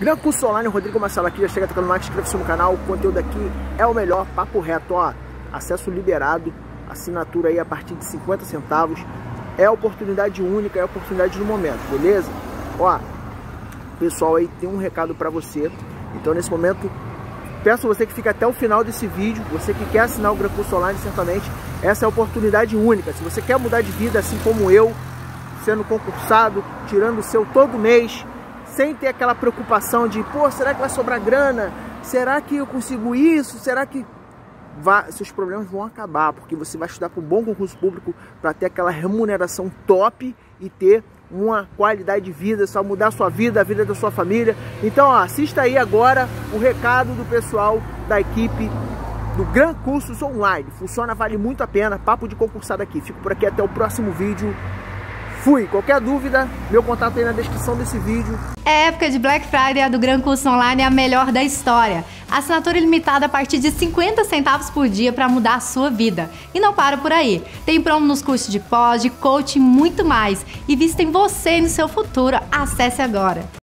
Gran Curso Online, Rodrigo Marcelo aqui, já chega tocando like, inscreva-se no canal, o conteúdo aqui é o melhor, papo reto, ó, acesso liberado, assinatura aí a partir de 50 centavos, é oportunidade única, é oportunidade do momento, beleza? Ó, pessoal aí tem um recado para você, então nesse momento peço você que fique até o final desse vídeo, você que quer assinar o Gran Curso Online, certamente essa é a oportunidade única, se você quer mudar de vida assim como eu, sendo concursado, tirando o seu todo mês, sem ter aquela preocupação de, pô, será que vai sobrar grana? Será que eu consigo isso? Será que seus problemas vão acabar, porque você vai estudar para um bom concurso público para ter aquela remuneração top e ter uma qualidade de vida, só mudar a sua vida, a vida da sua família. Então, ó, assista aí agora o recado do pessoal da equipe do Gran Cursos Online. Funciona, vale muito a pena. Papo de concursado aqui. Fico por aqui até o próximo vídeo. Fui. Qualquer dúvida, meu contato aí na descrição desse vídeo. É época de Black Friday, a do Gran Curso Online é a melhor da história. Assinatura ilimitada a partir de 50 centavos por dia para mudar a sua vida. E não para por aí. Tem promo nos cursos de pós, de coaching e muito mais. E vistem você no seu futuro. Acesse agora.